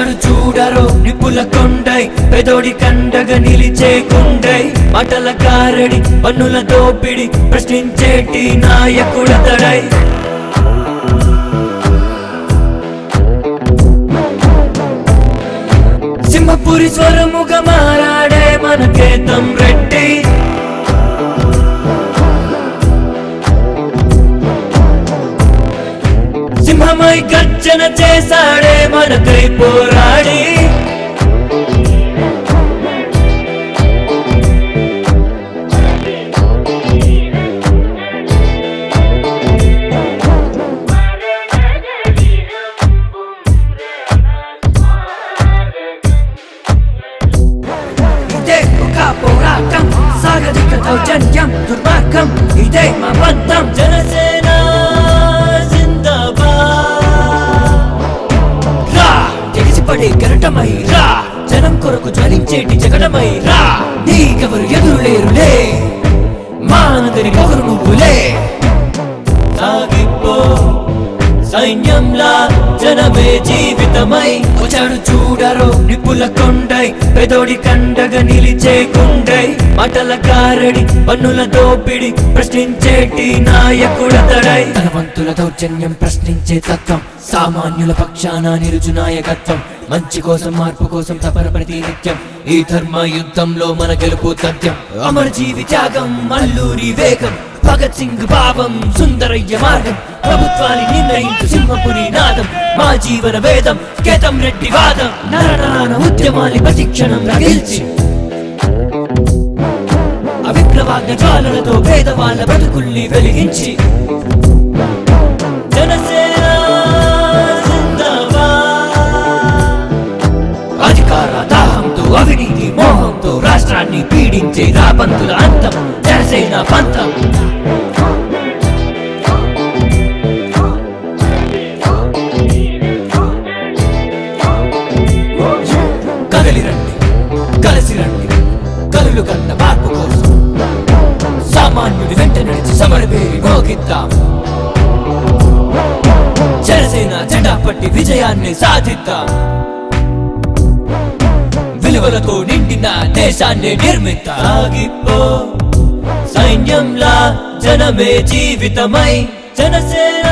వచ్చాడు చూడరో నిపుల కొండై పెదోడి కండగ నిలిచే కుండై. మాటల కారడి పన్నుల దోపిడి ప్రశ్నించేటి నాయకుడతడై సింహపురి స్వరముగా మారాడే మన కేతం రెడ్డి. గర్జన చేశాడే మనకై పోరాడి. పోరాటం సాగరిక దౌర్జన్యం దుర్మార్గం ఇదే మా బంధం. కొరకు జ్వలించేటి జగడమై రా. నీకెవరు ఎదురు లేరులే మానదని పొగరు నువ్వులే. సాగిపో సైన్యంలా జనమే జీవితమై వచ్చాడు చూడరో నిపుల కొండై పెదోడి కండగ నిలిచే కుండై మాటల కారడి పన్నుల దోపిడి ప్రశ్నించేటి నాయకుడతడై ధనవంతుల దౌర్జన్యం ప్రశ్నించే తత్వం సామాన్యుల పక్షాన నిరుచు నాయకత్వం. మంచి కోసం మార్పు కోసం తపన ప్రతి నిత్యం ఈ ధర్మ యుద్ధంలో మన గెలుపు తథ్యం. అమర జీవి త్యాగం మల్లూరి వేగం. భగత్ సింగ్ భావం సుందరయ్య మార్గం ప్రభుత్వాన్ని నిర్ణయించు సింహపురి నాదం మా జీవన వేదం కేతం రెడ్డి వాదం. నరనాన ఉద్యమాన్ని ప్రతిక్షణం రగిల్చి. అవిప్లవాజ్ఞ జ్వాలలతో పేదవాళ్ళ బ్రతుకుల్ని వెలిగించి. జనసేన అధికార దాహంతో అవినీతి మోహంతో రాష్ట్రాన్ని పీడించే రాబంతుల అంతం జనసేన పంతం. కళ్ళు కన్న మార్పు కోసం సామాన్యుడి వెంట నడిచి సమరవేరి మోగిద్దాం. జనసేన జెండా పట్టి విజయాన్ని సాధిద్దాం. విలువలతో నిండిన దేశాన్ని నిర్మిద్దాం. సాగిపో సైన్యంలా జనమే జీవితమై జనసేన